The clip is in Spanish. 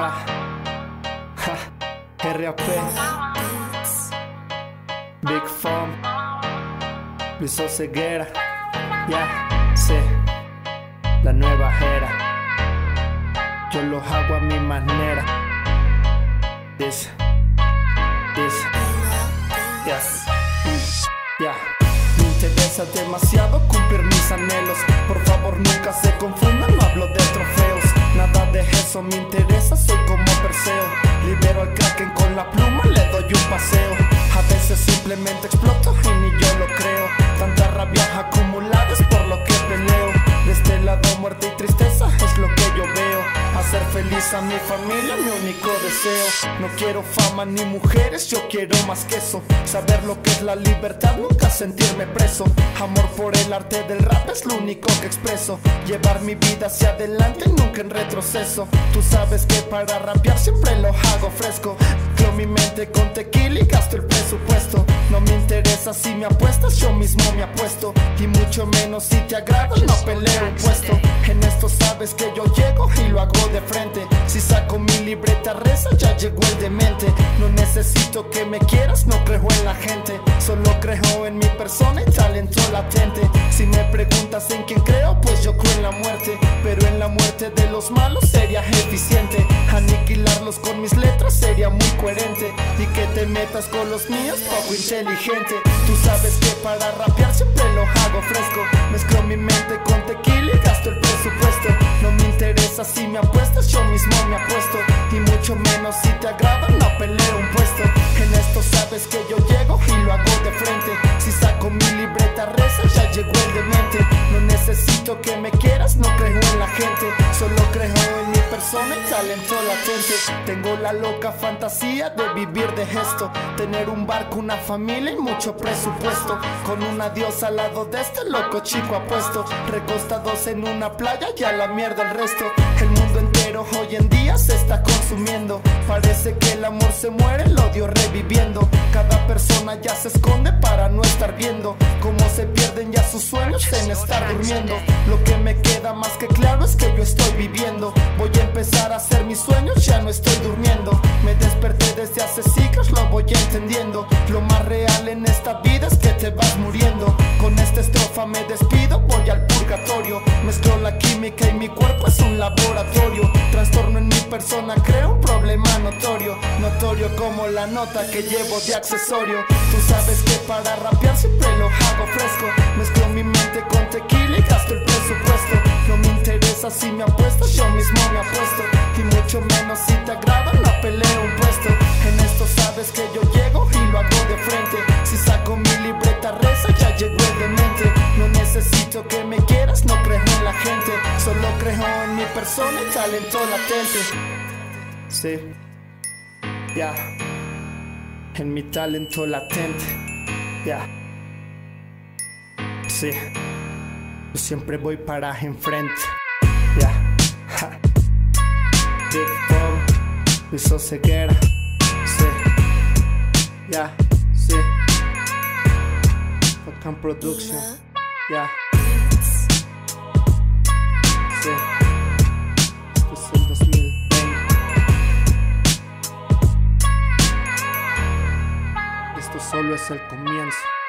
Yeah. Ja. RAP. Big Fun. Luis Ceguera. Ya. Sí. La nueva era. Yo lo hago a mi manera. This. This. Yes. Ya. Me interesa demasiado cumplir mis anhelos. Por favor, nunca se confundan, no hablo de trofeos. Nada de eso me interesa, veces simplemente exploto y ni yo lo creo. Tanta rabia acumulada es por lo que peleo. De este lado, muerte y tristeza es lo que yo veo. Hacer feliz a mi familia, mi único deseo. No quiero fama ni mujeres, yo quiero más que eso. Saber lo que es la libertad, nunca sentirme preso. Amor por el arte del rap es lo único que expreso. Llevar mi vida hacia adelante, nunca en retroceso. Tú sabes que para rapear siempre lo hago fresco. Mi mente con tequila y gasto el presupuesto. No me interesa si me apuestas, yo mismo me apuesto. Y mucho menos si te agrada, no peleo un puesto. En esto sabes que yo llego y lo hago de frente. Si saco mi libreta reza, ya llegó el demente. No necesito que me quieras, no creo en la gente. Solo creo en mi persona y talento latente. Si me preguntas en quién creo, pues yo creo en la muerte. Pero en la muerte de los malos sería eficiente. Con mis letras sería muy coherente. Y que te metas con los míos, poco inteligente. Tú sabes que para rapear siempre lo hago fresco. Mezclo mi mente con tequila y gasto el presupuesto. No me interesa si me apuestas, yo mismo me apuesto. Y mucho menos si te agrada, no peleo un puesto. En esto sabes que yo llego y lo hago de frente. Si saco mi libreta reza, ya llegó el demente. No necesito que me quieras, no creo en la gente. Solo creo en persona y talento latente. Tengo la loca fantasía de vivir de esto. Tener un barco, una familia y mucho presupuesto. Con una diosa al lado de este loco chico apuesto. Recostados en una playa y a la mierda el resto. El mundo entero hoy en día se está consumiendo. Parece que el amor se muere, el odio reviviendo. Cada persona ya se esconde para no estar viendo cómo se pierden ya sus sueños en estar durmiendo. Queda más que claro es que yo estoy viviendo. Voy a empezar a hacer mis sueños, ya no estoy durmiendo. Me desperté desde hace siglos, lo voy entendiendo. Lo más real en esta vida es que te vas muriendo. Con esta estrofa me despido, voy al purgatorio. Mezclo la química y mi cuerpo es un laboratorio. Trastorno en mi persona, creo un problema notorio. Notorio como la nota que llevo de accesorio. Tú sabes que para rapear siempre lo hago fresco. Mezclo mi mente con tequila y si me apuestas, yo mismo me apuesto. Y mucho menos si te agrada, no peleo un puesto. En esto sabes que yo llego y lo hago de frente. Si saco mi libreta reza, ya llegó el demente. No necesito que me quieras, no creo en la gente. Solo creo en mi persona y talento latente. Sí, ya. En mi talento latente. Ya. Sí. Yo siempre voy para enfrente. Ya. Ja. Big Bob. Luis Ceguera. Sí. Ya. Sí. Bacán Production. Ya. Sí. Es el 2020. Esto solo es el comienzo.